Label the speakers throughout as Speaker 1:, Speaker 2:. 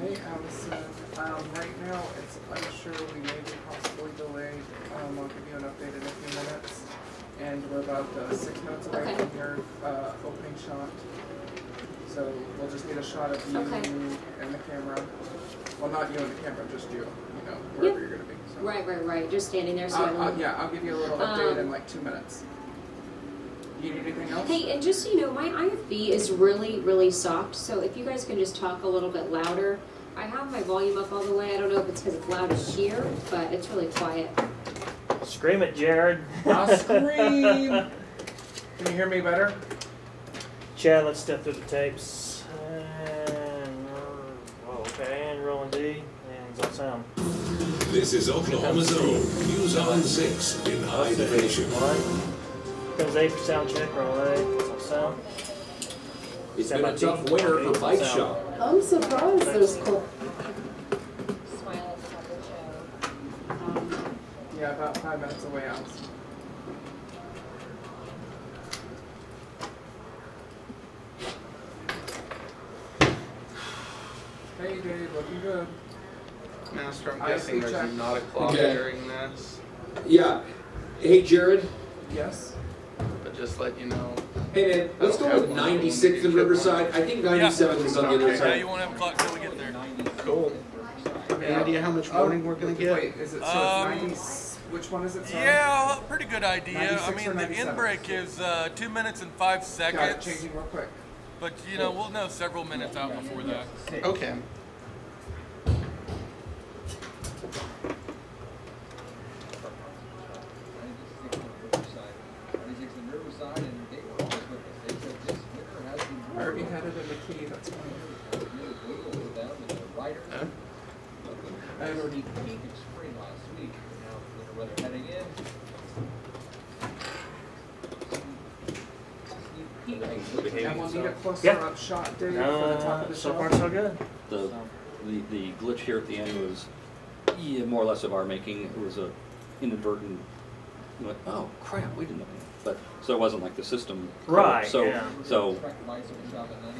Speaker 1: Hey, Allison, um, right now, it's unsure, we may be possibly delayed, um, I'll give you an update in a few minutes. And we're about, uh, six minutes away
Speaker 2: Okay.
Speaker 1: from your, uh, opening shot. So we'll just need a shot of you
Speaker 2: Okay.
Speaker 1: and the camera. Well, not you and the camera, just you, you know, wherever you're gonna be, so.
Speaker 2: Right, right, right, just standing there so I
Speaker 1: I'll,
Speaker 2: don't.
Speaker 1: yeah, I'll give you a little update in
Speaker 2: Um,
Speaker 1: like two minutes. You need anything else?
Speaker 2: Hey, and just so you know, my IFB is really, really soft, so if you guys can just talk a little bit louder. I have my volume up all the way, I don't know if it's because it's loud here, but it's really quiet.
Speaker 3: Scream it, Jared.
Speaker 1: I'll scream! Can you hear me better?
Speaker 3: Chad, let's step through the tapes. And, uh, oh, okay, and rolling D, and it's all sound.
Speaker 4: This is Oklahoma's Own. News on 6 in high definition.
Speaker 3: One. Comes A for sound check, roll A, sound.
Speaker 5: It's
Speaker 3: Stand
Speaker 5: been a tough winter for Bike
Speaker 3: sound.
Speaker 5: Shop.
Speaker 6: I'm surprised there's cold.
Speaker 2: Smile at the top of the show.
Speaker 1: Yeah, about five minutes away, Allison. Hey Dave, looking good.
Speaker 7: Master, I'm guessing
Speaker 1: see
Speaker 7: there's
Speaker 1: check.
Speaker 7: not a clock
Speaker 5: Okay.
Speaker 7: during this,
Speaker 5: Yeah. Hey, Jared.
Speaker 1: Yes?
Speaker 7: But just let you know.
Speaker 5: Hey, man, let's go with 96th and Riverside. I think 97th is on the other
Speaker 7: Okay.
Speaker 8: Yeah,
Speaker 5: side.
Speaker 8: you won't have a clock till we get there.
Speaker 7: Cool. Any idea how much warning we're gonna get?
Speaker 1: Wait, is it, so
Speaker 8: Um,
Speaker 1: it's ninety, which one is it, sorry?
Speaker 8: Yeah, pretty good idea. I
Speaker 1: 96 or
Speaker 8: mean, the
Speaker 1: 97?
Speaker 8: in break is uh, two minutes and five
Speaker 1: Got it,
Speaker 8: seconds,
Speaker 1: changing real quick.
Speaker 8: but you know we'll know several minutes out before that.
Speaker 7: Okay.
Speaker 1: I already had it in the key, that's fine.
Speaker 7: Huh?
Speaker 1: I had already, and we'll need a closer
Speaker 3: Yeah.
Speaker 1: up shot, Dave, for the top of the
Speaker 3: so
Speaker 1: show.
Speaker 3: far so good.
Speaker 9: The,
Speaker 3: So,
Speaker 9: the, the glitch here at the end was, yeah, more or less of our making. It was a inadvertent, you went, oh crap, we didn't know. But, so it wasn't like the system.
Speaker 3: Right,
Speaker 9: So,
Speaker 3: yeah.
Speaker 9: so,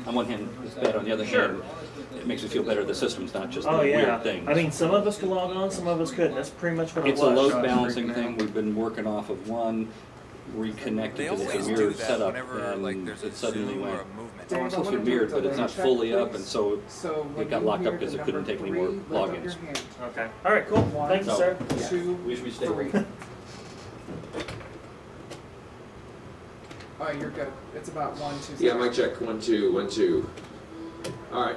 Speaker 9: on one hand, it's bad, on the other
Speaker 3: Sure.
Speaker 9: hand, it makes me feel better the system's not just a
Speaker 3: Oh, yeah.
Speaker 9: weird thing.
Speaker 3: I mean, some of us could log on, some of us couldn't. That's pretty much what it
Speaker 9: It's a
Speaker 3: was.
Speaker 9: load
Speaker 7: Josh
Speaker 9: balancing thing.
Speaker 7: out.
Speaker 9: We've been working off of one, reconnected
Speaker 10: They
Speaker 9: because
Speaker 10: always
Speaker 9: it's a
Speaker 10: do
Speaker 9: mirrored
Speaker 10: that
Speaker 9: setup,
Speaker 10: whenever like
Speaker 9: and
Speaker 10: there's a
Speaker 9: it suddenly
Speaker 10: zoom or
Speaker 9: went.
Speaker 10: a movement.
Speaker 1: Dave,
Speaker 9: Oh, it's
Speaker 1: I
Speaker 9: supposed to be mirrored, but it's
Speaker 1: delay
Speaker 9: not
Speaker 1: check,
Speaker 9: fully up, and so
Speaker 1: So
Speaker 9: it got locked up because it couldn't take any more
Speaker 1: three, lift up
Speaker 9: logins.
Speaker 3: Okay. All right, cool.
Speaker 1: One,
Speaker 3: Thank you,
Speaker 9: So-
Speaker 3: sir.
Speaker 1: Two,
Speaker 9: We should be stable.
Speaker 1: three. Oh, you're good. It's about one, two.
Speaker 5: Yeah,
Speaker 1: seconds.
Speaker 5: mic check. One, two, one, two. All right.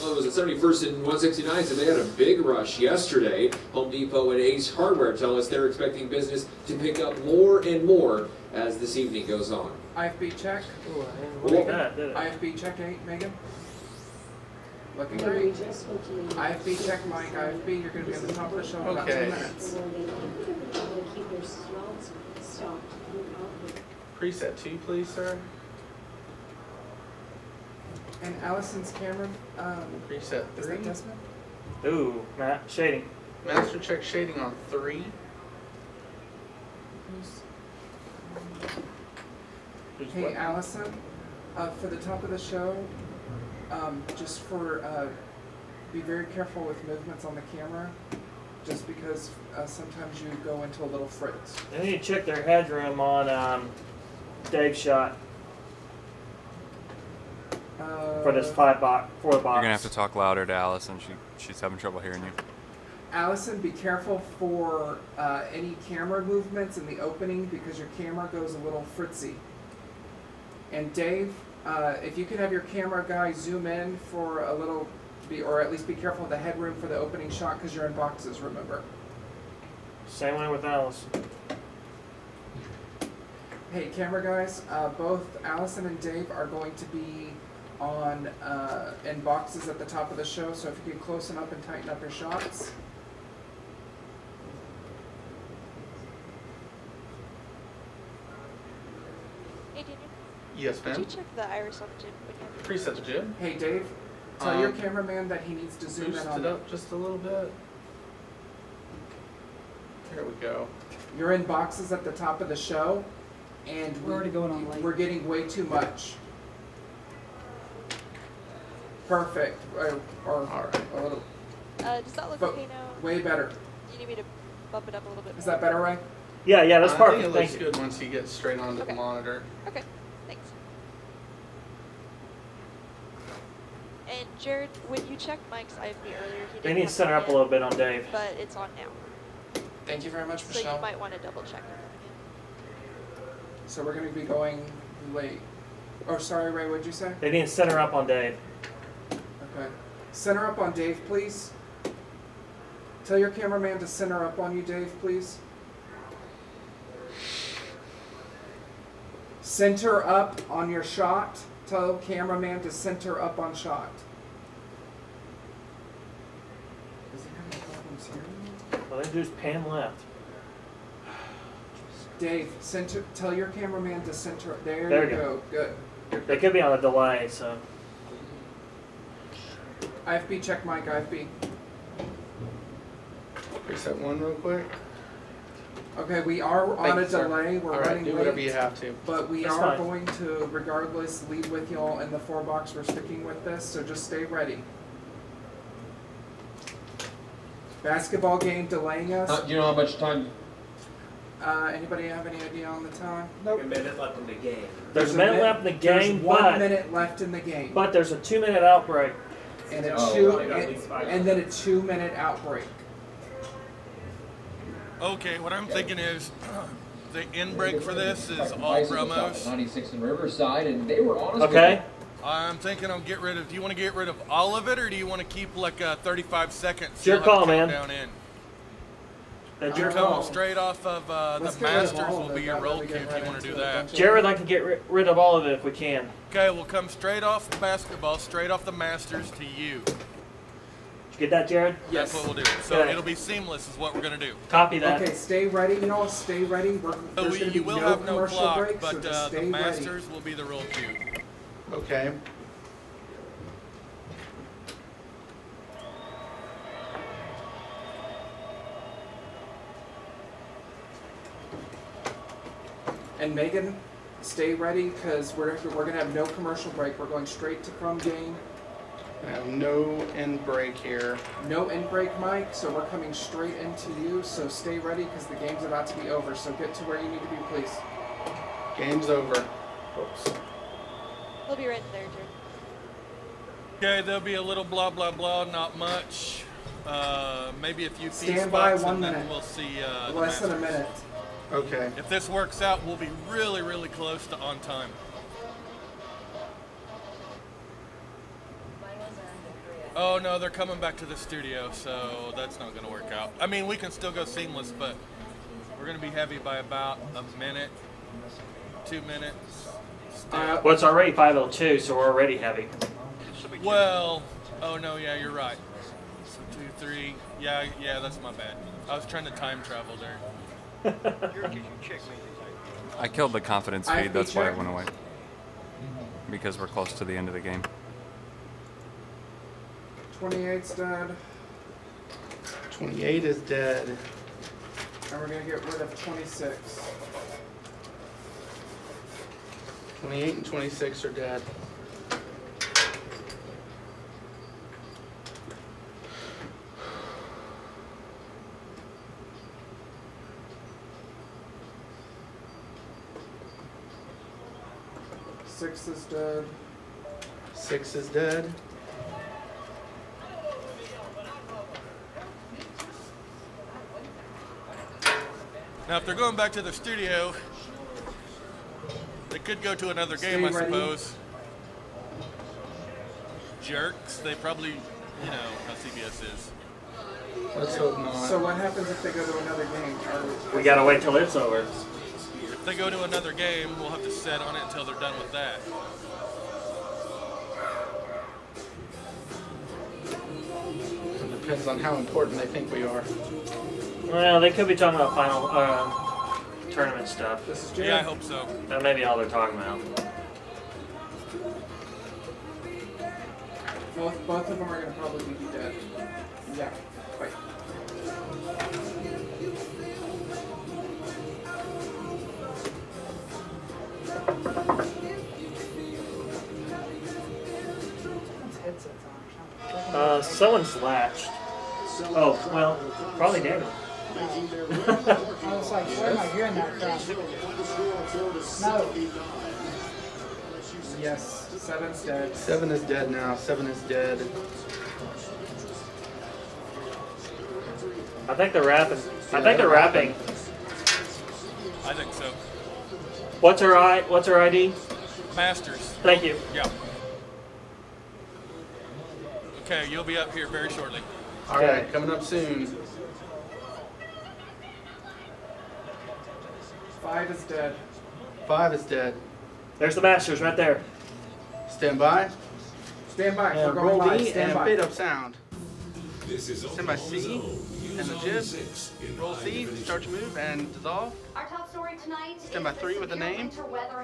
Speaker 5: Well, it was at 71st and 169, so they had a big rush yesterday. Home Depot and Ace Hardware tell us they're expecting business to pick up more and more as this evening goes on.
Speaker 1: IFB check.
Speaker 3: Ooh, I didn't that.
Speaker 1: IFB check eight, Megan. Looking
Speaker 6: Yeah, we
Speaker 1: great.
Speaker 6: just went to the-
Speaker 1: IFB check Mike. IFB, you're gonna be on the top of the show in about two
Speaker 7: Okay.
Speaker 1: minutes.
Speaker 6: Where they they keep their slots stocked.
Speaker 7: Preset two, please, sir.
Speaker 1: And Allison's camera, um,
Speaker 7: Preset
Speaker 1: is
Speaker 7: three.
Speaker 1: that Desmond?
Speaker 3: Ooh, Matt, shading.
Speaker 7: Master check shading on three.
Speaker 1: Who's-
Speaker 7: Who's
Speaker 1: Hey
Speaker 7: what?
Speaker 1: Allison, uh, for the top of the show, um, just for, uh, be very careful with movements on the camera, just because, uh, sometimes you go into a little fritz.
Speaker 3: They need to check their headroom on um, Dave's shot
Speaker 1: Uh,
Speaker 3: for this five box, four box.
Speaker 10: You're gonna have to talk louder to Allison. She she's having trouble hearing you.
Speaker 1: Allison, be careful for uh, any camera movements in the opening because your camera goes a little fritzy. And Dave, uh, if you could have your camera guy zoom in for a little, be, or at least be careful of the headroom for the opening shot because you're in boxes, remember.
Speaker 3: Same way with Alice.
Speaker 1: Hey, camera guys, uh, both Allison and Dave are going to be on uh, in boxes at the top of the show, so if you could close up and tighten up your shots.
Speaker 11: Hey, Daniel,
Speaker 7: Yes,
Speaker 11: did you check the iris on Jim when
Speaker 7: Preset to Jim.
Speaker 1: Hey, Dave, tell your
Speaker 7: Um,
Speaker 1: cameraman that he needs to zoom in on
Speaker 7: it up just a little bit. There we go.
Speaker 1: You're in boxes at the top of the show, and
Speaker 6: We're already going on late.
Speaker 1: We're getting way too much. Perfect. Uh, or
Speaker 7: All right.
Speaker 1: a little,
Speaker 11: Uh, does that look
Speaker 1: but
Speaker 11: okay now?
Speaker 1: way better.
Speaker 11: Do you need me to bump it up a little bit?
Speaker 1: Is that better, Ray?
Speaker 3: Yeah, yeah, that's
Speaker 7: I
Speaker 3: perfect.
Speaker 7: think it looks
Speaker 3: Thank you.
Speaker 7: good once you get straight onto
Speaker 11: Okay.
Speaker 7: the monitor.
Speaker 11: Okay, thanks. And Jared, when you checked Mike's IFB earlier, he didn't
Speaker 3: They need to center
Speaker 11: it
Speaker 3: up a little bit on Dave.
Speaker 11: But it's on now,
Speaker 1: Thank you very much,
Speaker 11: so you might want to double check it.
Speaker 1: So we're gonna be going late. Oh, sorry, Ray, what'd you say?
Speaker 3: They need to center up on Dave.
Speaker 1: Okay. Center up on Dave, please. Tell your cameraman to center up on you, Dave, please. Center up on your shot. Tell cameraman to center up on shot. Is he having problems hearing you?
Speaker 3: All they do is pan left.
Speaker 1: Dave, center. Tell your cameraman to center. There,
Speaker 3: There
Speaker 1: you go.
Speaker 3: go.
Speaker 1: Good.
Speaker 3: They could be on a delay, so.
Speaker 1: IFB check mic. IFB.
Speaker 7: Reset one real quick.
Speaker 1: Okay, we are
Speaker 7: Thank
Speaker 1: on a
Speaker 7: you, sir.
Speaker 1: delay. We're
Speaker 7: All right,
Speaker 1: running
Speaker 7: do
Speaker 1: late.
Speaker 7: whatever you have to.
Speaker 1: But we
Speaker 3: That's
Speaker 1: are
Speaker 3: fine.
Speaker 1: going to, regardless, lead with y'all in the four box. We're sticking with this, so just stay ready. Basketball game delaying us.
Speaker 5: Uh, do you know how much time?
Speaker 1: Uh, anybody have any idea on the time?
Speaker 3: Nope.
Speaker 12: A minute left in the game.
Speaker 3: There's a
Speaker 1: a
Speaker 3: minute
Speaker 1: min-
Speaker 3: left in the
Speaker 1: There's
Speaker 3: game,
Speaker 1: one
Speaker 3: but
Speaker 1: minute left in the game,
Speaker 3: but there's a two minute outbreak.
Speaker 1: and a
Speaker 12: Oh,
Speaker 1: two,
Speaker 12: well, they got at
Speaker 1: and, and then a two minute outbreak.
Speaker 8: Okay, what I'm thinking is the in break for this is all
Speaker 5: Bicycle shop at
Speaker 8: promos.
Speaker 5: 96 in Riverside, and they were honest.
Speaker 3: Okay.
Speaker 8: I'm thinking I'll get rid of. Do you want to get rid of all of it, or do you want to keep like uh, 35 seconds?
Speaker 3: It's your call, man.
Speaker 8: countdown In.
Speaker 3: That's
Speaker 1: Your
Speaker 3: your
Speaker 8: Coming straight off of uh, the
Speaker 1: get rid of
Speaker 8: Masters
Speaker 1: of
Speaker 8: will be your
Speaker 1: that way
Speaker 8: roll cue if
Speaker 1: right
Speaker 8: you want to do that.
Speaker 1: Don't you-
Speaker 3: Jared, I can get ri- rid of all of it if we can.
Speaker 8: Okay, we'll come straight off the basketball, straight off the Masters to you.
Speaker 3: Did you get that, Jared? Yes.
Speaker 8: That's what we'll do. So
Speaker 3: Good.
Speaker 8: it'll be seamless, is what we're gonna do.
Speaker 3: Copy that.
Speaker 1: Okay, stay ready, y'all. Stay ready. We're,
Speaker 8: So
Speaker 1: there's
Speaker 8: we,
Speaker 1: gonna be
Speaker 8: you will
Speaker 1: no
Speaker 8: have no
Speaker 1: commercial
Speaker 8: clock,
Speaker 1: breaks, so
Speaker 8: but
Speaker 1: just
Speaker 8: uh,
Speaker 1: stay
Speaker 8: the
Speaker 1: ready.
Speaker 8: Masters will be the roll cue.
Speaker 7: Okay.
Speaker 1: And Megan, stay ready because we're we're gonna have no commercial break. We're going straight to Chrome game.
Speaker 7: I have no end break here.
Speaker 1: No end break, Mike. So we're coming straight into you. So stay ready because the game's about to be over. So get to where you need to be, please.
Speaker 7: Game's over.
Speaker 3: Oops.
Speaker 11: He'll be right there, Jared.
Speaker 8: Okay, there'll be a little blah blah blah, not much. Uh, maybe a few fee
Speaker 1: Stand by
Speaker 8: spots,
Speaker 1: one
Speaker 8: and then
Speaker 1: minute.
Speaker 8: we'll see. Uh, the
Speaker 1: Less than a minute.
Speaker 7: Okay.
Speaker 8: If this works out, we'll be really, really close to on time. Oh no, they're coming back to the studio, so that's not gonna work out. I mean, we can still go seamless, but we're gonna be heavy by about a minute, two minutes. Still.
Speaker 1: Uh,
Speaker 3: Well, it's already 502, so we're already heavy.
Speaker 8: well, oh no, yeah, you're right. So two, three, yeah, yeah, that's my bad. I was trying to time travel there.
Speaker 10: I killed the confidence feed, that's why it went away. Because we're close to the end of the game.
Speaker 1: 28's dead,
Speaker 7: 28 is dead.
Speaker 1: and we're gonna get rid of 26.
Speaker 7: 28 and 26 are dead.
Speaker 1: Six is dead.
Speaker 7: Six is dead.
Speaker 8: Now, if they're going back to the studio, they could go to another game,
Speaker 1: Stay
Speaker 8: I
Speaker 1: ready.
Speaker 8: suppose. Jerks. They probably, you know how CBS is.
Speaker 7: Let's hope not.
Speaker 1: So what happens if they go to another game? Are-
Speaker 3: We gotta wait till it's over.
Speaker 8: If they go to another game, we'll have to set on it until they're done with that.
Speaker 7: It depends on how important they think we are.
Speaker 3: Well, they could be talking about final uh, tournament stuff.
Speaker 1: This is
Speaker 8: Yeah, I hope so.
Speaker 3: That may be all they're talking about.
Speaker 1: Both both of them are gonna probably be dead. Yeah.
Speaker 3: Someone's latched. Oh, well, probably Daniel.
Speaker 7: I was like, where am I hearing that from? No.
Speaker 1: Yes, seven's dead.
Speaker 7: Seven is dead now. Seven is dead.
Speaker 3: I think they're rapping. I think they're rapping.
Speaker 8: I think so.
Speaker 3: What's her I? What's her ID?
Speaker 8: Masters.
Speaker 3: Thank you.
Speaker 8: Yeah. Okay, you'll be up here very shortly.
Speaker 7: All right, coming up soon.
Speaker 1: Five is dead.
Speaker 7: Five is dead.
Speaker 3: There's the Masters right there.
Speaker 7: Stand by.
Speaker 1: Stand by.
Speaker 7: And
Speaker 1: We're going
Speaker 7: roll
Speaker 1: live.
Speaker 7: D
Speaker 1: Stand
Speaker 7: and
Speaker 1: by.
Speaker 7: fade up sound.
Speaker 4: This is
Speaker 7: Stand by C
Speaker 4: Zone.
Speaker 7: And the
Speaker 4: News
Speaker 7: jib.
Speaker 4: 6 in
Speaker 7: Roll C, start to move and dissolve.
Speaker 6: Our top story tonight
Speaker 7: Stand by three with the name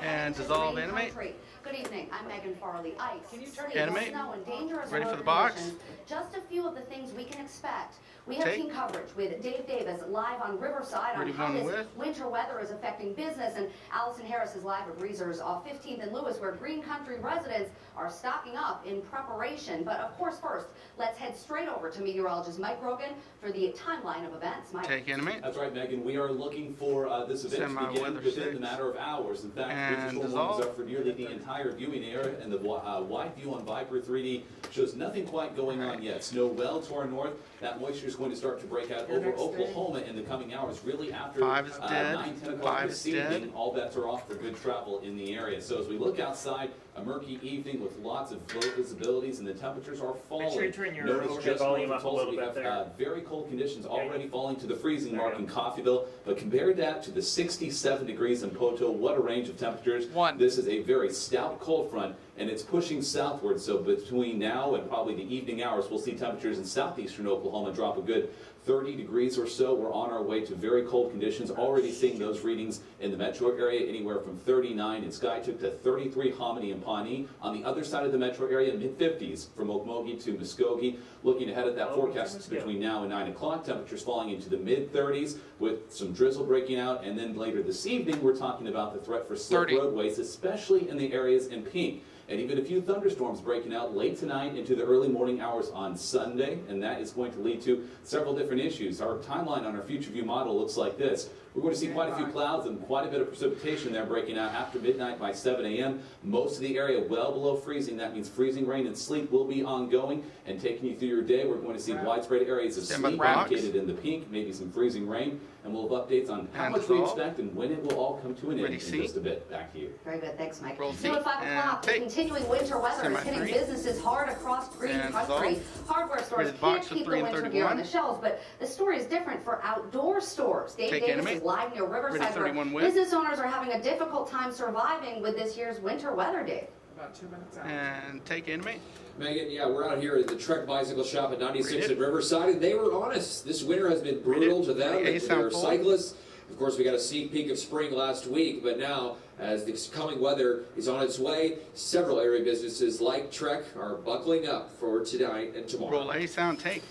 Speaker 7: and dissolve animate.
Speaker 6: Country. Good evening, I'm Megan Farley. Ice, hail,
Speaker 7: Animate.
Speaker 6: snow, and dangerous
Speaker 7: Ready for the box?
Speaker 6: Just a few of the things we can expect. We have
Speaker 7: Take.
Speaker 6: team coverage with Dave Davis live on Riverside
Speaker 7: Ready
Speaker 6: on how this
Speaker 7: with.
Speaker 6: winter weather is affecting business, and Allison Harris is live at Reasor's off 15th and Lewis, where Green Country residents are stocking up in preparation. But of course, first, let's head straight over to meteorologist Mike Rogan for the timeline of events. Mike.
Speaker 7: Take animate.
Speaker 12: That's right, Megan. We are looking for uh, this event to
Speaker 7: Semi-weather
Speaker 12: begin within
Speaker 7: six.
Speaker 12: the matter of hours. In fact,
Speaker 7: And
Speaker 12: Winter Storm
Speaker 7: dissolve.
Speaker 12: warnings up for nearly the entire viewing area, and the wi- uh, wide view on Viper 3D shows nothing quite going on yet. Snow well to our north. That moisture is going to start to break out over Oklahoma in the coming hours. Really, after
Speaker 7: Five is
Speaker 12: uh,
Speaker 7: dead.
Speaker 12: 9, 10 o'clock this
Speaker 7: is dead.
Speaker 12: evening, all bets are off for good travel in the area. So as we look outside, a murky evening with lots of low visibilities, and the temperatures are falling.
Speaker 3: sure you turn your
Speaker 12: Notice
Speaker 3: overhead
Speaker 12: just
Speaker 3: volume
Speaker 12: north
Speaker 3: up a little
Speaker 12: we
Speaker 3: bit
Speaker 12: have,
Speaker 3: there.
Speaker 12: uh, very cold conditions
Speaker 3: Yeah,
Speaker 12: already
Speaker 3: you-
Speaker 12: falling to the freezing
Speaker 3: There
Speaker 12: mark in Coffeyville, but compare that to the 67 degrees in Poteau, what a range of temperatures.
Speaker 7: One.
Speaker 12: This is a very stout cold front, and it's pushing southward, so between now and probably the evening hours, we'll see temperatures in southeastern Oklahoma drop a good 30 degrees or so. We're on our way to very cold conditions, already seeing those readings in the metro area, anywhere from 39 in Skiatook to 33 Hominy and Pawnee. On the other side of the metro area, mid-50s from Okmulgee to Muskogee. Looking ahead at that
Speaker 3: Oh,
Speaker 12: forecast
Speaker 3: Muskogee.
Speaker 12: between now and 9 o'clock, temperatures falling into the mid-30s with some drizzle breaking out. And then later this evening, we're talking about the threat for slip
Speaker 7: 30.
Speaker 12: roadways, especially in the areas in pink. And even a few thunderstorms breaking out late tonight into the early morning hours on Sunday, and that is going to lead to several different issues. Our timeline on our future view model looks like this. We're going to see quite a few clouds and quite a bit of precipitation there breaking out after midnight by 7 a.m. Most of the area well below freezing. That means freezing rain and sleet will be ongoing and taking you through your day. We're going to see widespread areas of
Speaker 7: Stand
Speaker 12: sleet
Speaker 7: the
Speaker 12: indicated in the pink, maybe some freezing rain, and we'll have updates on how
Speaker 7: And
Speaker 12: much we expect and when it will all come to an end in just a bit. Back to you.
Speaker 6: Very good, thanks, Mike.
Speaker 7: Roll
Speaker 6: Now at five o'clock, the continuing winter weather is hitting businesses hard across green
Speaker 7: And
Speaker 6: country.
Speaker 7: dissolve.
Speaker 6: Hardware stores
Speaker 7: Ready the box
Speaker 6: can't keep the winter gear on the shelves, but the story is different for outdoor stores. Dave
Speaker 7: Take
Speaker 6: Davis
Speaker 7: animate.
Speaker 6: is live near Riverside, where business owners are having a difficult time surviving with this year's winter weather, Dave.
Speaker 1: About two minutes out.
Speaker 7: And take animate.
Speaker 5: Megan, yeah, we're out here at the Trek Bicycle Shop at 96
Speaker 7: Read
Speaker 5: at Riverside, and they were honest. This winter has been brutal to them.
Speaker 7: The
Speaker 5: and
Speaker 7: sound
Speaker 5: They're
Speaker 7: full.
Speaker 5: cyclists. Of course, we got a sneak peek of spring last week, but now, as the coming weather is on its way, several area businesses like Trek are buckling up for tonight and tomorrow.
Speaker 7: Roll A sound. Take.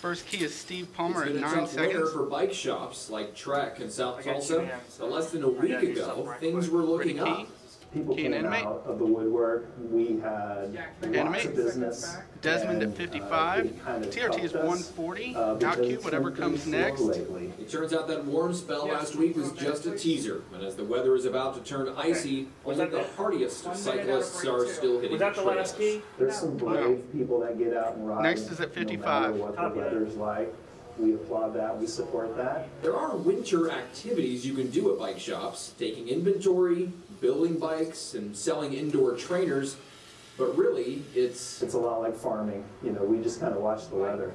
Speaker 7: First key is Steve Palmer
Speaker 5: It's
Speaker 7: at
Speaker 5: been a
Speaker 7: nine
Speaker 5: tough winter
Speaker 7: seconds.
Speaker 5: for bike shops like Trek and South
Speaker 3: I got
Speaker 5: Tulsa.
Speaker 3: two hands.
Speaker 5: But less than a
Speaker 3: I
Speaker 5: week
Speaker 3: gotta do
Speaker 5: ago,
Speaker 3: something right
Speaker 5: things
Speaker 3: quick.
Speaker 5: were looking
Speaker 7: Ready,
Speaker 5: up.
Speaker 7: Key.
Speaker 13: people
Speaker 7: Key and
Speaker 13: came
Speaker 7: animate.
Speaker 13: out of the woodwork. We had
Speaker 1: Yeah, can I
Speaker 7: Animate.
Speaker 13: lots of business.
Speaker 7: Desmond
Speaker 13: and,
Speaker 7: at
Speaker 13: uh,
Speaker 7: 55.
Speaker 13: it kind of
Speaker 7: TRT is 140.
Speaker 13: uh, because
Speaker 7: Out whatever comes next.
Speaker 13: Lately.
Speaker 5: It turns out that warm spell
Speaker 1: Yes,
Speaker 5: last week was just a teaser, and as the weather is about to turn icy,
Speaker 3: Was
Speaker 5: only
Speaker 3: that
Speaker 5: the
Speaker 3: the-
Speaker 5: hardiest
Speaker 1: One
Speaker 5: of
Speaker 1: minute out of
Speaker 5: cyclists are
Speaker 1: two.
Speaker 5: still hitting
Speaker 3: Was that the
Speaker 5: trails.
Speaker 3: last key?
Speaker 13: There's some brave people that get out and ride.
Speaker 7: Next is at 55.
Speaker 13: matter what the
Speaker 3: that.
Speaker 13: weather's like. We applaud that. We support that.
Speaker 5: There are winter activities you can do at bike shops, taking inventory, building bikes, and selling indoor trainers, but really, it's
Speaker 13: It's a lot like farming. You know, we just kind of watch the weather.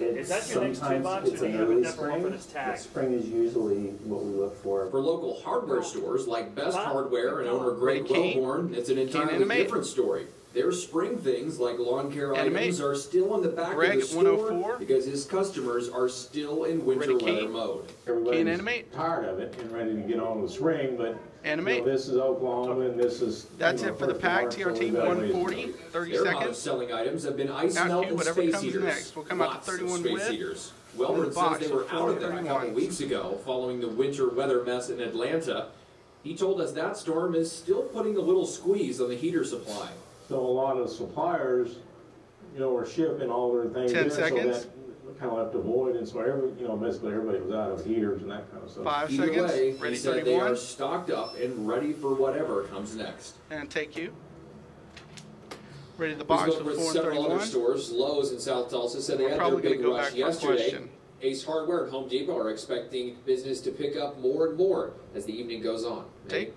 Speaker 3: Is
Speaker 13: It's
Speaker 3: that your next two
Speaker 13: sometimes it's
Speaker 3: or
Speaker 13: an
Speaker 3: you have a
Speaker 13: early spring.
Speaker 3: for tag?
Speaker 13: but Spring is usually what we look for.
Speaker 5: for local hardware stores like Best
Speaker 3: Huh?
Speaker 5: Hardware and owner Greg
Speaker 7: Ready.
Speaker 5: Wellborn, it's an entirely
Speaker 7: animate?
Speaker 5: different story. Their spring things like lawn care
Speaker 7: Animate.
Speaker 5: items are still on the back
Speaker 7: Greg
Speaker 5: of the store
Speaker 7: oh
Speaker 5: because his customers are still in winter weather mode.
Speaker 7: Key and
Speaker 14: Everybody's tired of it and ready to get on with spring, but, you know,
Speaker 7: Animate.
Speaker 14: this is Oklahoma and this is.
Speaker 7: That's
Speaker 14: you know,
Speaker 7: it for the
Speaker 14: first
Speaker 7: pack.
Speaker 14: March,
Speaker 7: TRT
Speaker 14: we've got a ways to
Speaker 7: 140. 30
Speaker 5: Their hottest
Speaker 7: seconds.
Speaker 5: selling items have been ice
Speaker 7: Out
Speaker 5: melt
Speaker 7: Q,
Speaker 5: and
Speaker 7: whatever
Speaker 5: space
Speaker 7: comes
Speaker 5: heaters.
Speaker 7: next. We'll come out to
Speaker 5: Lots of
Speaker 7: 31
Speaker 5: space
Speaker 7: with.
Speaker 5: heaters.
Speaker 7: In the
Speaker 5: Wellborn says
Speaker 7: box
Speaker 5: they
Speaker 7: for
Speaker 5: were out of there a
Speaker 7: 431.
Speaker 5: couple weeks ago following the winter weather mess in Atlanta. He told us that storm is still putting a little squeeze on the heater supply.
Speaker 14: So a lot of suppliers, you know, are shipping all their things
Speaker 15: 10
Speaker 14: in, so
Speaker 15: seconds.
Speaker 14: that kind of left a void, and so every, you know, basically everybody was out of heaters and that kind of stuff.
Speaker 15: Five
Speaker 5: Either
Speaker 15: seconds.
Speaker 5: way,
Speaker 15: Ready,
Speaker 5: he said they are stocked up and ready for whatever comes next.
Speaker 15: And take you. Ready the
Speaker 5: He's
Speaker 15: box
Speaker 5: going
Speaker 15: with
Speaker 5: with
Speaker 15: four and
Speaker 5: several other stores. Lowe's in South Tulsa said they
Speaker 15: We're
Speaker 5: had their big
Speaker 15: go
Speaker 5: rush
Speaker 15: back for a
Speaker 5: yesterday. Ace Hardware and Home Depot are expecting business to pick up more and more as the evening goes on.
Speaker 15: Take.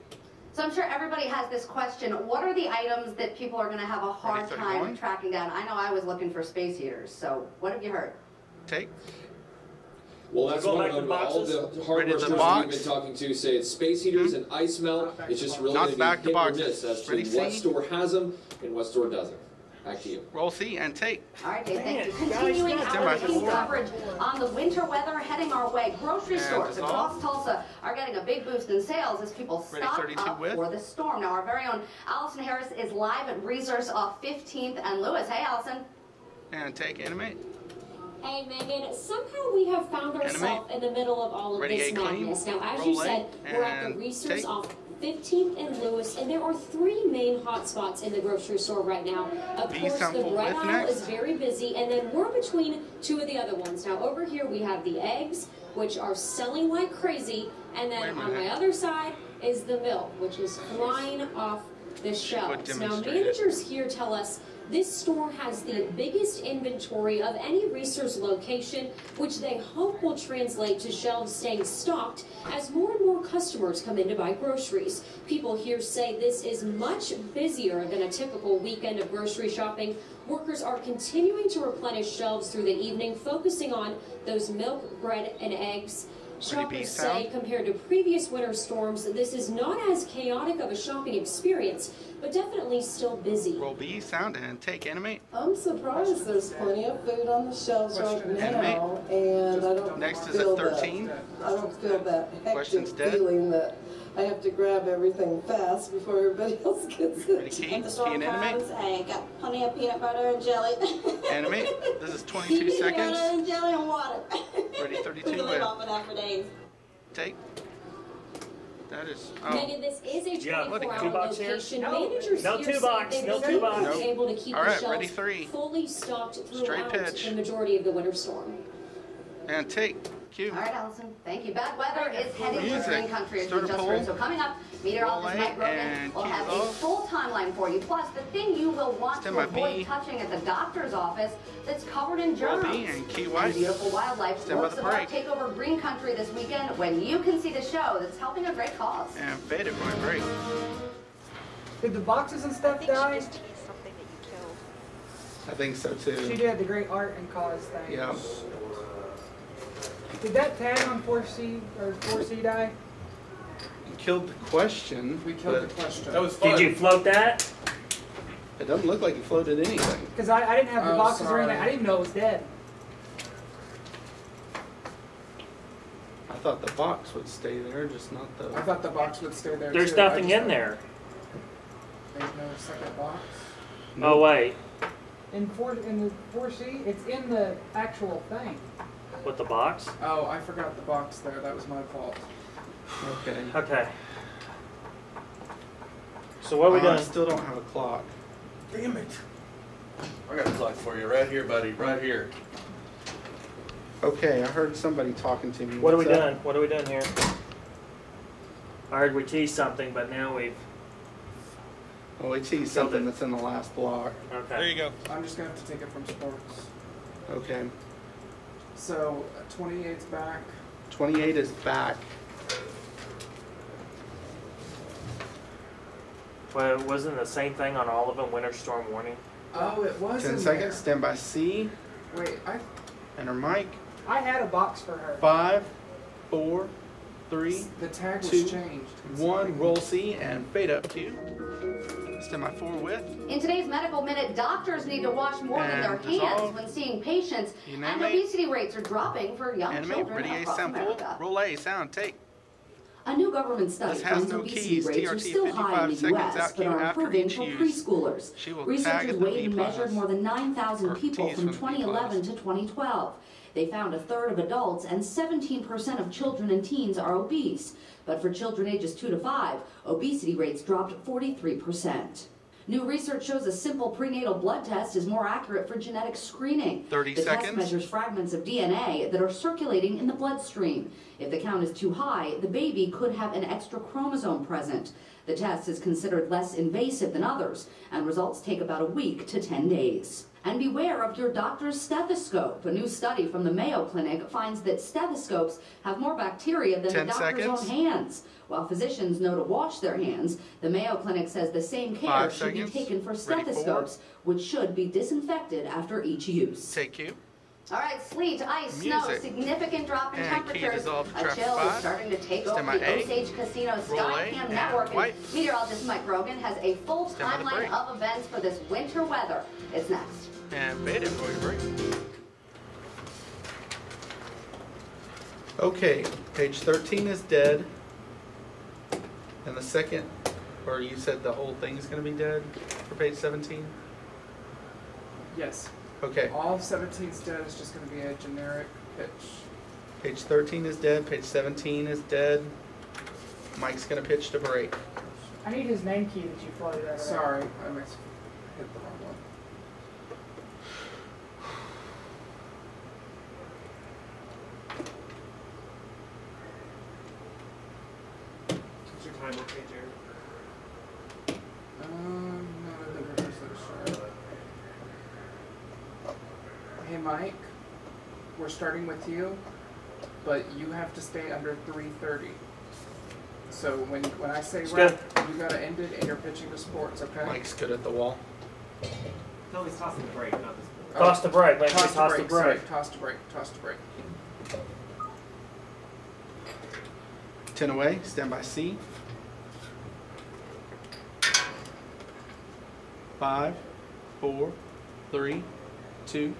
Speaker 6: So I'm sure everybody has this question, what are the items that people are gonna have a hard time tracking down? I know I was looking for space heaters, so what have you heard?
Speaker 15: Take.
Speaker 5: Well, that's
Speaker 3: Go
Speaker 5: one
Speaker 3: back
Speaker 5: of
Speaker 3: to
Speaker 5: them. All
Speaker 3: boxes.
Speaker 5: the
Speaker 15: Ready
Speaker 5: hardware
Speaker 15: to
Speaker 5: stores we've
Speaker 15: box.
Speaker 5: been talking to say it's space heaters hmm? and ice melt. It's just really
Speaker 15: Not
Speaker 5: going to
Speaker 15: back to
Speaker 5: hit or
Speaker 15: boxes.
Speaker 5: miss as to
Speaker 15: Ready,
Speaker 5: what
Speaker 15: C?
Speaker 5: store has them and what store doesn't. Back to you.
Speaker 15: Roll C and take.
Speaker 6: All right, Dave, thank you.
Speaker 3: Man, guys,
Speaker 6: Continuing
Speaker 3: guys,
Speaker 6: our
Speaker 15: Stand by.
Speaker 6: coverage on the winter weather heading our way. Grocery
Speaker 15: And
Speaker 6: stores
Speaker 15: dissolve.
Speaker 6: across Tulsa are getting a big boost in sales as people
Speaker 15: Ready,
Speaker 6: stock
Speaker 15: 32
Speaker 6: up
Speaker 15: with?
Speaker 6: for the storm. Now, our very own Allison Harris is live at Reasor's off 15th and Lewis. Hey, Allison.
Speaker 15: And take animate.
Speaker 2: Hey Megan, somehow we have found ourselves in the middle of all of
Speaker 15: Ready,
Speaker 2: this madness. Now, as
Speaker 15: roll
Speaker 2: you said, we're at the
Speaker 15: Reasor's
Speaker 2: off 15th and Lewis, and there are three main hotspots in the grocery store right now. Of course, the bread aisle
Speaker 15: next.
Speaker 2: is very busy, and then we're between two of the other ones. Now, over here we have the eggs, which are selling like crazy, and then on my other side is the milk, which is flying off the shelves. Now, managers here tell us this store has the biggest inventory of any Reasor's location, which they hope will translate to shelves staying stocked as more and more customers come in to buy groceries. People here say this is much busier than a typical weekend of grocery shopping. Workers are continuing to replenish shelves through the evening, focusing on those milk, bread, and eggs.
Speaker 15: Ready, B
Speaker 2: Shoppers say compared to previous winter storms, this is not as chaotic of a shopping experience, but definitely still busy.
Speaker 15: Roll B sound and take animate.
Speaker 16: I'm surprised there's plenty of food on the shelves right
Speaker 1: Question.
Speaker 16: now, and I don't
Speaker 15: Next is
Speaker 16: feel
Speaker 15: a 13.
Speaker 16: that, I don't feel that hectic
Speaker 15: Question's dead.
Speaker 16: feeling that I have to grab everything fast before everybody else gets it.
Speaker 15: key?
Speaker 17: At the store
Speaker 15: Key animate.
Speaker 17: comes, I got plenty of peanut butter and jelly.
Speaker 15: Animate. This is 22
Speaker 17: peanut butter and jelly and water.
Speaker 15: Ready,
Speaker 17: We
Speaker 15: 32
Speaker 17: can live off of that for days.
Speaker 15: take. That is. Oh.
Speaker 2: Megan, this is a
Speaker 3: Yeah,
Speaker 15: what, a
Speaker 2: 24
Speaker 15: two
Speaker 2: hour location.
Speaker 3: No.
Speaker 2: Managers
Speaker 3: No two
Speaker 2: say
Speaker 3: box, no two box.
Speaker 15: Nope.
Speaker 2: able to keep
Speaker 15: All
Speaker 2: the
Speaker 15: ready, three.
Speaker 2: fully stocked
Speaker 15: Straight pitch.
Speaker 2: the majority of the winter storm.
Speaker 15: And take. Q.
Speaker 6: All right, Allison, thank you. Bad weather is heading to
Speaker 15: Music.
Speaker 6: green country as
Speaker 15: Start
Speaker 6: we
Speaker 15: a
Speaker 6: just
Speaker 15: poll.
Speaker 6: heard. So coming up, meteorologist
Speaker 15: Roll A
Speaker 6: Mike Rogan will have a full timeline for you. Plus, the thing you will want to avoid touching at the doctor's office that's covered in
Speaker 15: Roll
Speaker 6: germs.
Speaker 15: And key
Speaker 6: And beautiful wildlife
Speaker 15: Stand
Speaker 6: looks about
Speaker 15: break.
Speaker 6: take over green country this weekend when you can see the show that's helping a great cause.
Speaker 15: And fade it by break.
Speaker 7: Did the boxes and stuff die?
Speaker 11: something that you killed.
Speaker 15: I think so too.
Speaker 7: She did the great art and cause thing.
Speaker 15: Yeah.
Speaker 7: Did that tag on 4C or 4C die?
Speaker 15: You killed the question.
Speaker 1: We killed the question.
Speaker 15: That was fun.
Speaker 3: Did you float that?
Speaker 15: It doesn't look like you floated anything.
Speaker 7: Because I, I didn't have the
Speaker 1: Oh,
Speaker 7: boxes or anything. I didn't even know it was dead.
Speaker 15: I thought the box would stay there, just not the.
Speaker 1: I thought the box would stay there
Speaker 3: There's
Speaker 1: too.
Speaker 3: Nothing in there.
Speaker 1: There's no second box.
Speaker 3: Oh wait,
Speaker 7: In four in the 4C, it's in the actual thing.
Speaker 3: With the box.
Speaker 1: Oh, I forgot the box there. That was my fault.
Speaker 15: Okay.
Speaker 3: Okay. So what are we
Speaker 15: Uh, I still don't have a clock.
Speaker 8: Damn it. I got a clock for you right here, buddy, right here.
Speaker 15: Okay, I heard somebody talking to me.
Speaker 3: What are we
Speaker 15: What's
Speaker 3: doing? What are we doing here? I heard we teased something, but now we've.
Speaker 15: Oh, we teased something that's in the last block.
Speaker 3: Okay.
Speaker 8: There you go.
Speaker 1: I'm just gonna have to take it from sports.
Speaker 15: Okay.
Speaker 1: So uh, 28's back.
Speaker 15: 28 is back.
Speaker 3: Well, wasn't the same thing on all of them? Winter storm warning.
Speaker 1: Oh, it was
Speaker 15: 10
Speaker 1: in
Speaker 15: seconds. Stand by C.
Speaker 1: Wait, I
Speaker 15: Enter Mike.
Speaker 7: I had a box for her.
Speaker 15: Five, four, three,
Speaker 1: the tag was
Speaker 15: two,
Speaker 1: changed. It's
Speaker 15: one. Roll C and fade up Stand by four with.
Speaker 6: In today's medical minute, doctors need to wash more than their
Speaker 15: And
Speaker 6: hands when seeing patients,
Speaker 15: You
Speaker 6: and
Speaker 15: animate.
Speaker 6: obesity rates are dropping for young
Speaker 15: Animate.
Speaker 6: children
Speaker 15: Ready A
Speaker 6: across
Speaker 15: sample.
Speaker 6: America.
Speaker 15: Roll A sound. Take.
Speaker 6: A new government study finds
Speaker 15: no
Speaker 6: obesity
Speaker 15: keys.
Speaker 6: rates are still high in
Speaker 15: 55
Speaker 6: the
Speaker 15: seconds
Speaker 6: U.S.,
Speaker 15: out
Speaker 6: but are improving for preschoolers.
Speaker 15: She will
Speaker 6: Researchers weighed and measured more than 9,000 people from
Speaker 15: from the B
Speaker 6: 2011 to 2012. They found a third of adults and 17% of children and teens are obese. But for children ages 2 to 5, obesity rates dropped 43%. New research shows a simple prenatal blood test is more accurate for genetic screening.
Speaker 15: 30
Speaker 6: the test measures fragments of DNA that are circulating in the bloodstream. If the count is too high, the baby could have an extra chromosome present. The test is considered less invasive than others, and results take about a week to 10 days. And beware of your doctor's stethoscope. A new study from the Mayo Clinic finds that stethoscopes have more bacteria than the doctor's
Speaker 15: seconds.
Speaker 6: own hands. While physicians know to wash their hands, the Mayo Clinic says the same care
Speaker 15: Five
Speaker 6: should
Speaker 15: seconds.
Speaker 6: be taken for stethoscopes, which should be disinfected after each use.
Speaker 15: Take you.
Speaker 6: All right, sleet, ice, snow, significant drop in
Speaker 15: And
Speaker 6: temperatures. A
Speaker 15: traffic
Speaker 6: chill is starting to take
Speaker 15: Stand
Speaker 6: over the
Speaker 15: eight.
Speaker 6: Osage Casino Skycam network. And meteorologist Mike Rogan has a full
Speaker 15: Stand by the
Speaker 6: timeline
Speaker 15: break.
Speaker 6: of events for this winter weather. It's next.
Speaker 15: And bait it for your break. Okay, page 13 is dead. And the second, or you said the whole thing is going to be dead for page 17?
Speaker 1: Yes.
Speaker 15: Okay,
Speaker 1: All of 17's dead is just going to be a generic pitch.
Speaker 15: page 13 is dead, page 17 is dead. Mike's going to pitch to break.
Speaker 7: I need his name key that you floated over.
Speaker 1: Sorry, I mixed, hit the wrong one.
Speaker 3: Is your time okay, Jared?
Speaker 1: Um, not a hundred percent sure. Hey, Mike, we're starting with you, but you have to stay under three thirty. So when, when I say
Speaker 3: It's
Speaker 1: wrap, you gotta end it and you're pitching to sports, okay?
Speaker 15: Mike's good at the wall.
Speaker 3: No, he's tossing the break, not this.
Speaker 1: Oh,
Speaker 3: Toss the break, make sure
Speaker 1: Toss
Speaker 3: toss the
Speaker 1: break, sorry, toss to break, toss to break.
Speaker 15: 10 away, stand by C. Five, four, three, two,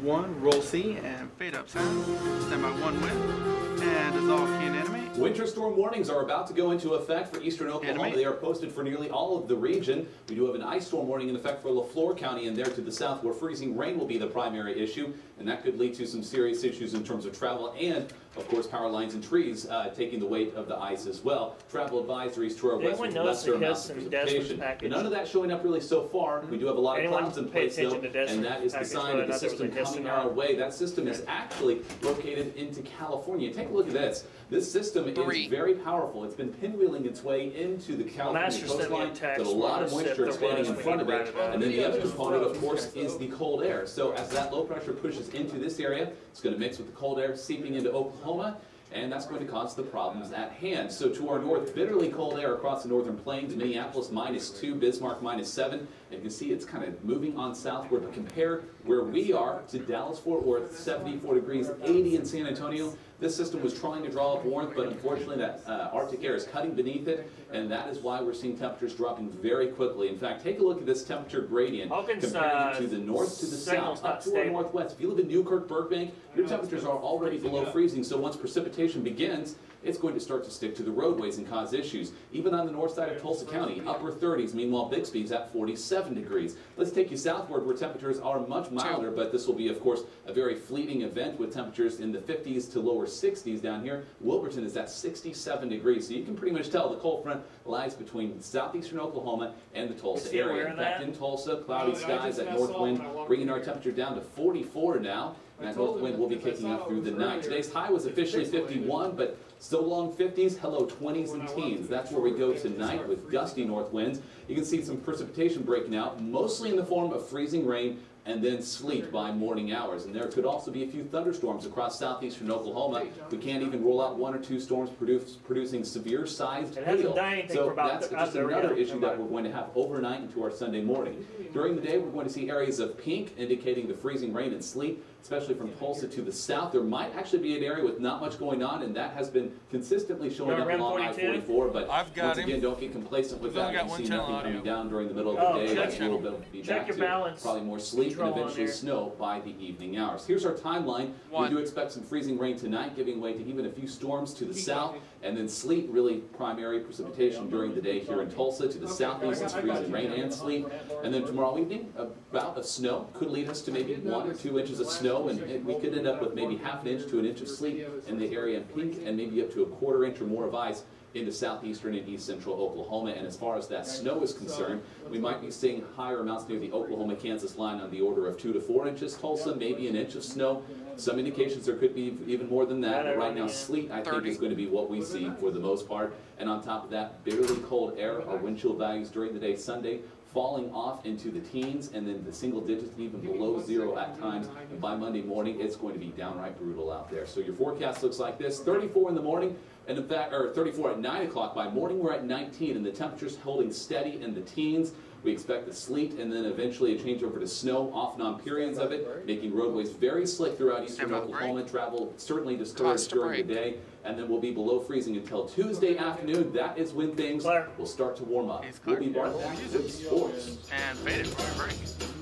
Speaker 15: one. Roll C and fade up sound. Stand by one win. And dissolve key and enemy.
Speaker 12: Winter storm warnings are about to go into effect for eastern Oklahoma.
Speaker 15: Enemy.
Speaker 12: They are posted for nearly all of the region. We do have an ice storm warning in effect for Le Flore County and there to the south where freezing rain will be the primary issue. And that could lead to some serious issues in terms of travel and, of course, power lines and trees uh, taking the weight of the ice as well. Travel advisories to our
Speaker 3: Did
Speaker 12: west
Speaker 3: anyone
Speaker 12: with
Speaker 3: notice
Speaker 12: lesser
Speaker 3: the
Speaker 12: amounts
Speaker 3: Hiss
Speaker 12: of
Speaker 3: and Desmond's
Speaker 12: precipitation. None of that showing up really so far. We do have a lot of clouds in
Speaker 3: pay
Speaker 12: place though,
Speaker 3: attention to Desmond's
Speaker 12: and that is the sign of the
Speaker 3: or not there was a
Speaker 12: system coming our way. That system is actually located into California. Take a look at this. This system
Speaker 15: Three.
Speaker 12: is very powerful. It's been pinwheeling its way into the California
Speaker 3: Master sent me a
Speaker 12: coastline.
Speaker 3: text
Speaker 12: With a lot of moisture
Speaker 3: sip the
Speaker 12: expanding in front of it.
Speaker 3: it
Speaker 12: And then the
Speaker 3: up.
Speaker 12: other component, of course, is the cold air. So as that low pressure pushes into this area, it's going to mix with the cold air seeping into Oklahoma. And that's going to cause the problems at hand. So to our north, bitterly cold air across the northern plains, Minneapolis minus two, Bismarck minus seven. And you can see it's kind of moving on southward. But compare where we are to Dallas, Fort Worth, 74 degrees, 80 in San Antonio. This system was trying to draw up warmth, but unfortunately that uh, Arctic air is cutting beneath it, and that is why we're seeing temperatures dropping very quickly. In fact, take a look at this temperature gradient
Speaker 3: Hawkins,
Speaker 12: comparing
Speaker 3: uh,
Speaker 12: to the north to the south, up to our northwest. If you live in Newkirk, Burbank, your temperatures are already below freezing, so once precipitation begins, it's going to start to stick to the roadways and cause issues. Even on the north side of Tulsa County, upper 30s, meanwhile Bixby's at 47 degrees. Let's take you southward where temperatures are much milder, but this will be, of course, a very fleeting event with temperatures in the 50s to lower 60s down here. Wilburton is at 67 degrees, so you can pretty much tell the cold front lies between southeastern Oklahoma and the Tulsa
Speaker 3: Is he aware
Speaker 12: area. In fact, in Tulsa, cloudy skies, that north wind
Speaker 3: and I walked
Speaker 12: bringing our temperature down to 44 now. And that north wind will be kicking up through the night. Today's high was officially 51, but still long 50s, hello 20s and teens. That's where we go tonight with gusty north winds. You can see some precipitation breaking out, mostly in the form of freezing rain and then sleet by morning hours. And there could also be a few thunderstorms across southeastern Oklahoma. We can't even rule out one or two storms produce, producing severe sized hail. So that's just another issue that we're going to have overnight into our Sunday morning. During the day, we're going to see areas of pink indicating the freezing rain and sleet, especially from Tulsa to the south. There might actually be an area with not much going on, and that has been consistently showing up along
Speaker 3: Ram 42?
Speaker 12: I-44. But
Speaker 8: I've got
Speaker 12: once
Speaker 8: him.
Speaker 12: again, don't get complacent with
Speaker 8: We've
Speaker 12: that.
Speaker 8: got
Speaker 12: You
Speaker 8: one
Speaker 12: see
Speaker 8: channel
Speaker 12: nothing coming down during the middle of
Speaker 3: Oh,
Speaker 12: the day.
Speaker 3: check-
Speaker 12: That's a little bit of be
Speaker 3: check
Speaker 12: back
Speaker 3: your
Speaker 12: to
Speaker 3: balance
Speaker 12: probably more sleet and
Speaker 3: control on
Speaker 12: eventually snow by the evening hours. Here's our timeline.
Speaker 8: One.
Speaker 12: We do expect some freezing rain tonight, giving way to even a few storms to the south, and then sleet, really primary precipitation during the day here in Tulsa. To the southeast, it's freezing rain and sleet. And then tomorrow evening, about a bout of snow could lead us to maybe one or two inches of snow, and, and we could end up with maybe half an inch to an inch of sleet in the area in pink, and maybe up to a quarter inch or more of ice into southeastern and east central Oklahoma. And as far as that snow is concerned, we might be seeing higher amounts near the Oklahoma-Kansas line on the order of two to four inches. Tulsa, maybe an inch of snow. Some indications there could be even more than that. But right now, sleet, I think, is going to be what we see for the most part. And on top of that, bitterly cold air. Our wind chill values during the day Sunday falling off into the teens and then the single digits and even below zero at times. And by Monday morning, it's going to be downright brutal out there. So your forecast looks like this: 34 in the morning, and in fact, or 34 at 9 o'clock. By morning, we're at 19, and the temperature's holding steady in the teens. We expect the sleet and then eventually a change over to snow off and on periods of it, making roadways very slick throughout eastern Oklahoma. Travel certainly discouraged during the day, and then we'll be below freezing until Tuesday afternoon. That is when things will start to warm up. We'll be right back with sports.
Speaker 15: And faded for a break.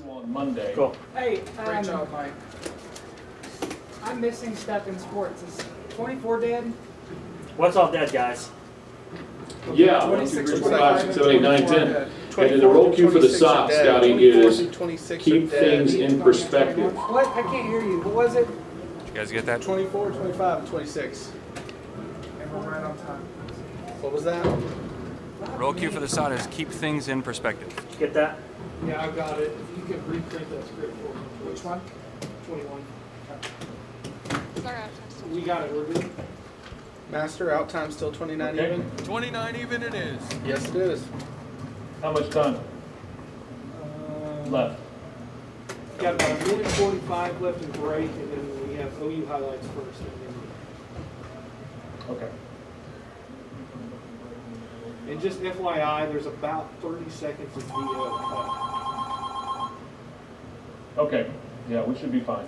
Speaker 18: On Monday.
Speaker 3: Cool.
Speaker 7: Hey,
Speaker 1: Great
Speaker 7: um,
Speaker 1: job, Mike.
Speaker 7: I'm missing stuff in sports. Is 24 dead?
Speaker 3: What's all dead, guys?
Speaker 18: Yeah,
Speaker 1: 26,
Speaker 18: 1, 2, 3, 4,
Speaker 1: 25,
Speaker 18: 5, 6, 7, 8, 9, 10. And then the roll cue for the
Speaker 15: 26 are
Speaker 18: Sox,
Speaker 15: dead.
Speaker 18: Scotty, is
Speaker 15: 26
Speaker 18: keep
Speaker 15: are dead.
Speaker 18: things in perspective.
Speaker 7: What? I can't hear you. What was it?
Speaker 10: Did you guys get that?
Speaker 15: 24, 25, and 26.
Speaker 1: And we're right on time.
Speaker 15: What was that?
Speaker 10: Roll cue for the side is keep things in perspective.
Speaker 3: Get that?
Speaker 19: Yeah, I've got it. If you could reprint that script for me.
Speaker 1: Which one?
Speaker 19: Twenty-one.
Speaker 11: Sorry, I was
Speaker 19: We got it, we're good.
Speaker 15: Master out time still 29
Speaker 18: Okay.
Speaker 15: even?
Speaker 8: 29 even it is.
Speaker 15: Yes, it is.
Speaker 18: How much time uh, left?
Speaker 19: Got about a minute forty-five left in break, and then we have OU highlights first. and then-
Speaker 18: Okay.
Speaker 19: And just FYI, there's about thirty seconds of video cut.
Speaker 18: Okay, yeah, we should be fine.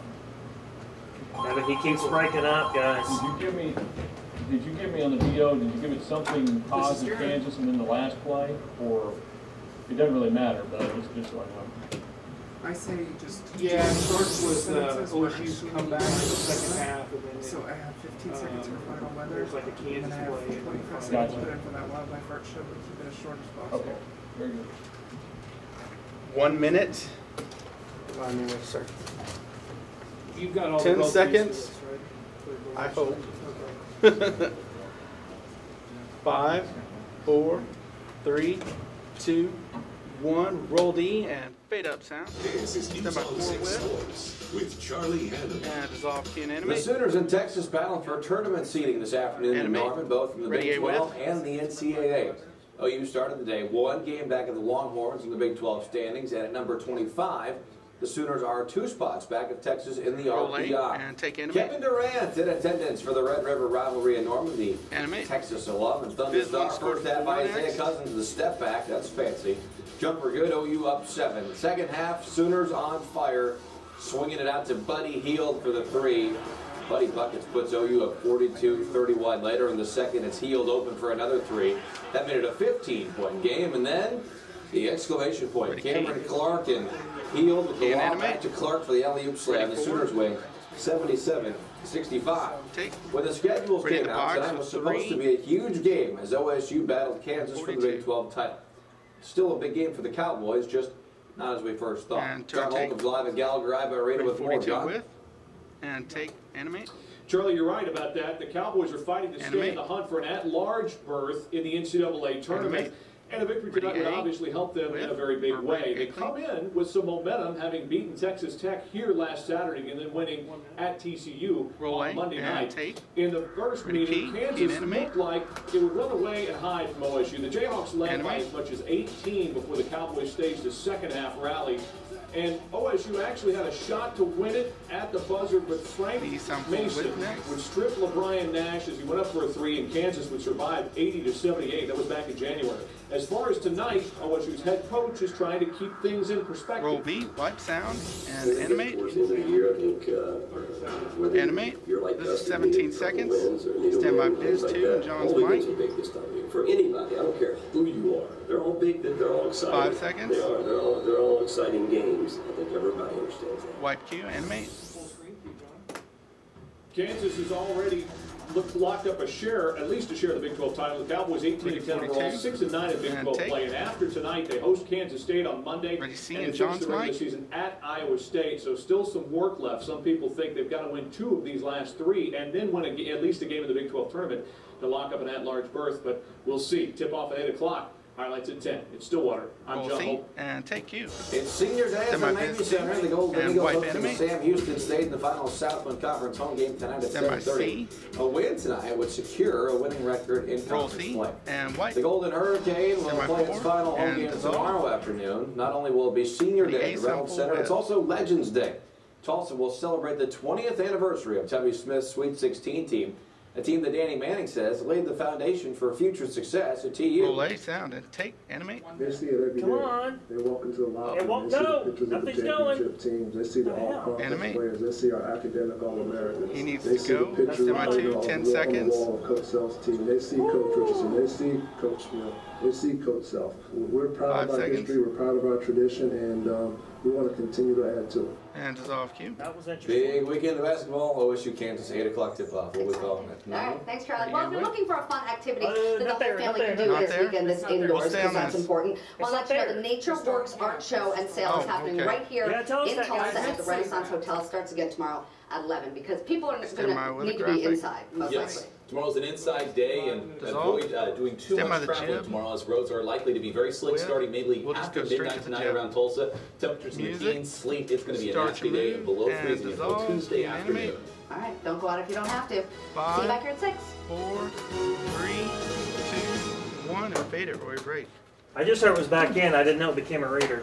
Speaker 3: Yeah, but he keeps breaking up, guys.
Speaker 18: Did you give me, did you give me on the VO, did you give it something positive
Speaker 1: good.
Speaker 18: Kansas and then the last play? Or, it doesn't really matter, but I just, just so I know.
Speaker 1: I say just.
Speaker 19: Yeah, it starts with uh, OSU's
Speaker 1: actually-
Speaker 19: comeback in the second half, and then
Speaker 1: So I have 15 seconds for final weather.
Speaker 19: there's like a Kansas
Speaker 1: then I have
Speaker 19: play. and
Speaker 1: 25
Speaker 19: then
Speaker 1: seconds
Speaker 18: Gotcha.
Speaker 1: to put in for that wildlife art show, but keep it as short as possible.
Speaker 18: Okay, very good.
Speaker 15: One minute. Sir.
Speaker 19: You've got all
Speaker 15: 10
Speaker 19: relative
Speaker 15: seconds.
Speaker 19: scores, right?
Speaker 15: I hope.
Speaker 19: Okay.
Speaker 15: Five, four, three, two, one. Roll D and fade up sound.
Speaker 4: This is News
Speaker 15: Stand
Speaker 4: on 6
Speaker 15: with.
Speaker 4: Sports with Charlie Hannema.
Speaker 15: And dissolve key and
Speaker 5: The
Speaker 15: animate.
Speaker 5: Sooners in Texas battle for tournament seeding this afternoon in
Speaker 15: Animate.
Speaker 5: Norman, both from the
Speaker 15: Ready,
Speaker 5: Big
Speaker 15: A with.
Speaker 5: 12 and the NCAA. OU oh, started the day one game back of the Longhorns in the Big 12 standings, and at number 25, the Sooners are two spots back of Texas in the RPI.
Speaker 15: and take animate.
Speaker 5: Kevin Durant in attendance for the Red River rivalry in Norman, the
Speaker 15: Animate.
Speaker 5: Texas alum and Thunder
Speaker 15: Fifth one
Speaker 5: Star.
Speaker 15: scored
Speaker 5: First half by Isaiah
Speaker 15: next.
Speaker 5: Cousins, the step back, that's fancy. Jumper good, OU up seven. Second half, Sooners on fire, swinging it out to Buddy Hield for the three. Buddy Buckets puts OU up 42-31. Later in the second, it's Hield open for another three. That made it a 15-point game, and then the exclamation point. Cameron? Clark and Hield with the
Speaker 15: And
Speaker 5: lob
Speaker 15: animate.
Speaker 5: back to Clark for the alley-oop slam. The
Speaker 15: Ready, forward.
Speaker 5: Sooners win 77-65. When the schedules
Speaker 15: Ready
Speaker 5: came out,
Speaker 15: box
Speaker 5: tonight was supposed to be a huge game as OSU battled Kansas for the
Speaker 15: 42.
Speaker 5: Big 12 title. Still a big game for the Cowboys, just not as we first thought.
Speaker 15: And
Speaker 5: John
Speaker 15: take.
Speaker 5: Holcomb's live at Gallagher Iba Arena
Speaker 15: Ready,
Speaker 5: with more. John.
Speaker 15: with. And take animate.
Speaker 18: Charlie, you're right about that. The Cowboys are fighting to stay in the hunt for an at-large berth in the NCAA tournament.
Speaker 15: Animate.
Speaker 18: And a victory tonight would obviously help them in a very big way. They come in with some momentum, having beaten Texas Tech here last Saturday and then winning at TCU on Monday night. In the first meeting,
Speaker 15: key, key and
Speaker 18: Kansas looked like it would run away and hide from OSU. The Jayhawks led by as much as 18 before the Cowboys staged a second half rally. And OSU actually had a shot to win it at the buzzer, but Frank Mason would strip Le'Bryan Nash as he went up for a three, and Kansas would survive 80 to 78. That was back in January. As far as tonight, OSU's head coach is trying to keep things in perspective.
Speaker 15: Roll B. Wipe sound. And animate.
Speaker 20: Towards the end of the year, think, uh,
Speaker 15: Animate.
Speaker 20: like
Speaker 15: This is 17
Speaker 20: need a couple
Speaker 15: seconds.
Speaker 20: wins or need a
Speaker 15: Stand by biz two and. John's mic.
Speaker 20: Wins are big this time of year. For anybody, I don't care who you are. They're all big, they're all exciting.
Speaker 15: Five seconds.
Speaker 20: They are, they're all, they're all exciting games. I think everybody understands that.
Speaker 15: Wipe Q. Animate.
Speaker 18: Kansas has already looked, locked up a share, at least a share of the Big 12 title. The Cowboys 18 and 10 overall, 6 and 9 in Big
Speaker 15: And
Speaker 18: 12
Speaker 15: take.
Speaker 18: play. And after tonight, they host Kansas State on Monday.
Speaker 15: Ready seeing
Speaker 18: and they finish
Speaker 15: John's
Speaker 18: the regular
Speaker 15: mic?
Speaker 18: season at Iowa State. So still some work left. Some people think they've got to win two of these last three and then win a, at least a game in the Big 12 tournament to lock up an at-large berth. But we'll see. Tip off at 8 o'clock. Highlights at 10. It's Stillwater. I'm
Speaker 15: Roll
Speaker 18: John
Speaker 15: seat
Speaker 18: Hope.
Speaker 15: and take you.
Speaker 5: It's senior day at the
Speaker 15: Semi
Speaker 5: Navy
Speaker 15: biz
Speaker 5: Center. The Golden
Speaker 15: and
Speaker 5: Eagles
Speaker 15: wipe
Speaker 5: hosting. Sam Houston State in the final Southland Conference home game tonight at 7:30. A win tonight would secure a winning record in
Speaker 15: Roll
Speaker 5: conference
Speaker 15: C
Speaker 5: play.
Speaker 15: and white.
Speaker 5: The Golden Hurricane will play its final home game tomorrow afternoon. Not only will it be Senior
Speaker 15: The
Speaker 5: Day at
Speaker 15: ace
Speaker 5: the Reynolds Center, it's also Legends Day. Tulsa will celebrate the 20th anniversary of Tubby Smith's Sweet 16 team, a team that Danny Manning says laid the foundation for future success at TU.
Speaker 15: Roll A sound and take animate.
Speaker 21: They see it every day.
Speaker 15: Come on.
Speaker 21: They walk into the locker room,
Speaker 15: won't
Speaker 21: they see
Speaker 15: go.
Speaker 21: the pictures of the
Speaker 15: Nothing's going.
Speaker 21: championship teams. They see the all conference players. They see our academic all Americans.
Speaker 15: He needs
Speaker 21: they
Speaker 15: to
Speaker 21: see
Speaker 15: go.
Speaker 21: the pictures
Speaker 15: Semi
Speaker 21: right
Speaker 15: two,
Speaker 21: there on
Speaker 15: 10
Speaker 21: the wall-
Speaker 15: seconds.
Speaker 21: The wall of Coach Self's team. They see Coach Richardson. They see Coach Smith. They see Coach Self. We're proud
Speaker 15: Five
Speaker 21: of our
Speaker 15: seconds.
Speaker 21: history. We're proud of our tradition, and um, we want to continue to add to it.
Speaker 15: And dissolve cue.
Speaker 3: That was interesting.
Speaker 5: Big weekend of basketball. OSU Kansas 8 o'clock tip off. What we calling it?
Speaker 6: All right, thanks, Charlie. Well, if you're looking for a fun activity
Speaker 3: Uh,
Speaker 6: that the whole
Speaker 3: there,
Speaker 6: family can do
Speaker 15: not
Speaker 6: this
Speaker 15: there.
Speaker 6: weekend that's
Speaker 15: It's not there.
Speaker 6: indoors,
Speaker 15: We'll
Speaker 6: because that's important,
Speaker 3: It's
Speaker 6: well,
Speaker 3: not
Speaker 6: let you know the Nature Works Art Show and Sale
Speaker 15: Oh,
Speaker 6: is happening
Speaker 15: okay.
Speaker 6: right here
Speaker 3: Yeah,
Speaker 6: in
Speaker 3: that, guys.
Speaker 6: Tulsa at the Renaissance Hotel. Starts again tomorrow at 11 because people are
Speaker 15: Stand
Speaker 6: going to need to be inside, most
Speaker 12: Yes.
Speaker 6: likely.
Speaker 12: Tomorrow's an inside day and
Speaker 15: Dissolve.
Speaker 12: avoid uh, doing too
Speaker 15: Stand
Speaker 12: much
Speaker 15: the
Speaker 12: traveling
Speaker 15: jib.
Speaker 12: tomorrow as roads are likely to be very slick
Speaker 15: Well,
Speaker 12: starting mainly
Speaker 15: we'll
Speaker 12: after midnight
Speaker 15: to
Speaker 12: tonight
Speaker 15: jib.
Speaker 12: around Tulsa. Temperatures in the
Speaker 15: Music.
Speaker 12: teens, sleet. It's going to be a
Speaker 15: Start
Speaker 12: nasty day
Speaker 15: move
Speaker 12: and below
Speaker 15: and
Speaker 12: freezing until
Speaker 15: dissolve.
Speaker 12: Tuesday
Speaker 15: Animate.
Speaker 12: afternoon.
Speaker 6: All right, don't go out if you don't have to. See you back here at 6.
Speaker 15: Four, three, two, one, and fade it, Roy break.
Speaker 3: I just heard it was back in. I didn't know it became a reader.